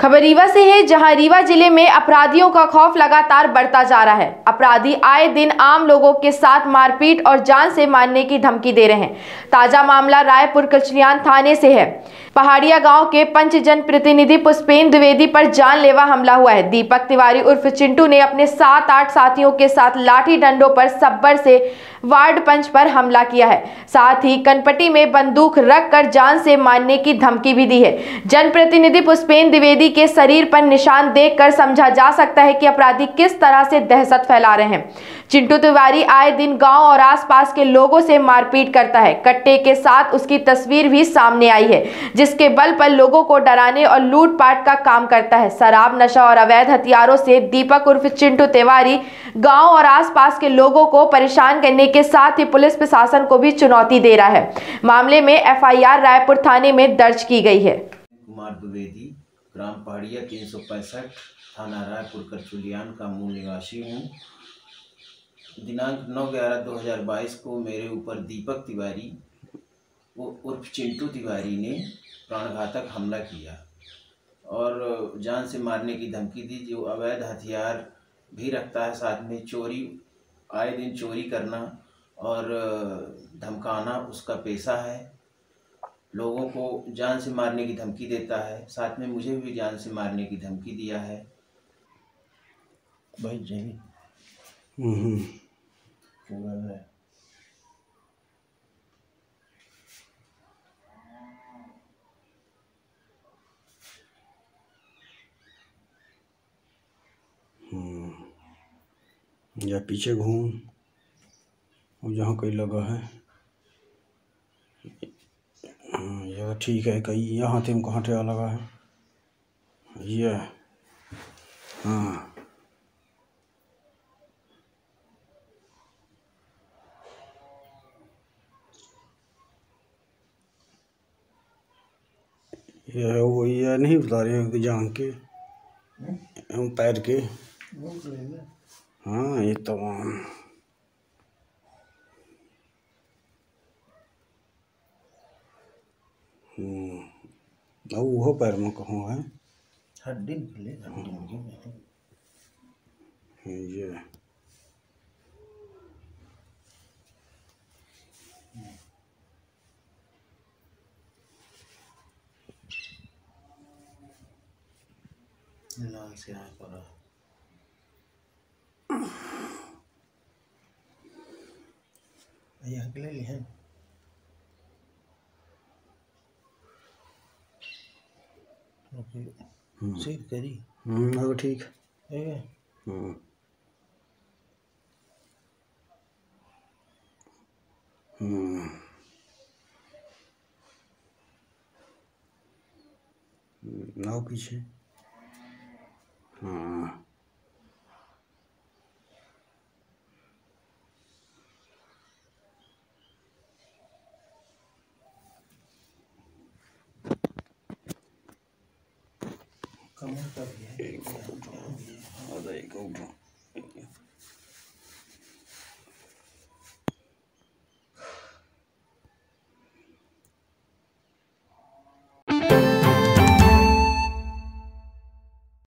खबर रीवा से है, जहाँ रीवा ज़िले में अपराधियों का खौफ लगातार बढ़ता जा रहा है। अपराधी आए दिन आम लोगों के साथ मारपीट और जान से मारने की धमकी दे रहे हैं। ताज़ा मामला रायपुर कचलियान थाने से है। पहाड़िया गाँव के पंच जन प्रतिनिधि पुष्पेन द्विवेदी पर जानलेवा हमला हुआ है। दीपक तिवारी उर्फ़ चिंटू ने अपने सात आठ साथियों के साथ लाठी डंडों पर सब्बर से वार्ड पंच पर हमला किया है। साथ ही कनपट्टी में बंदूक रख कर जान से मारने की धमकी भी दी है। जनप्रतिनिधि पुष्पेन द्विवेदी के शरीर पर निशान देखकर समझा जा सकता है कि अपराधी किस तरह से दहशत फैला रहे हैं। चिंटू तिवारी आए दिन गाँव और आसपास के लोगों से मारपीट करता है। कट्टे के साथ उसकी तस्वीर भी सामने आई है, जिसके बल पर लोगों को डराने और लूटपाट का काम करता है। शराब नशा और अवैध हथियारों से दीपक उर्फ़ चिंटू तिवारी गाँव और आसपास के लोगों को परेशान करने के साथ ही पुलिस प्रशासन को भी चुनौती दे रहा है। मामले में एफआईआर रायपुर थाने में दर्ज की गई है। कुमार द्विवेदी, ग्राम पहाड़िया, तीन सौ पैंसठ, थाना रायपुर करचुलियान का मूल निवासी हूँ। दिनांक 9 ग्यारह 2022 को मेरे ऊपर दीपक तिवारी उर्फ़ चिंटू तिवारी ने प्राणघातक हमला किया और जान से मारने की धमकी दी, जो अवैध हथियार भी रखता है, साथ में चोरी, आए दिन चोरी करना और धमकाना उसका पेशा है। लोगों को जान से मारने की धमकी देता है। साथ में मुझे भी जान से मारने की धमकी दिया है। भाई जय हम्म, पूरा है। या पीछे घूम। जहाँ कहीं लगा है। हाँ, यह ठीक है कहीं यहाँ थे कहाँ टे लगा है। ये हाँ। यह है वो ये नहीं बता उतारे जान के हम पैर के। हाँ ये तमाम। वो पैर में कहूँ है। हड्डी निकले हड्डी ये। लाल से आए पड़ा। यहाँ के ले। लिया सीध करी हम्म, अब ठीक। है? हम्म। हम्म। नाव पीछे। हाँ कमर का भी है एक उठो एक उठो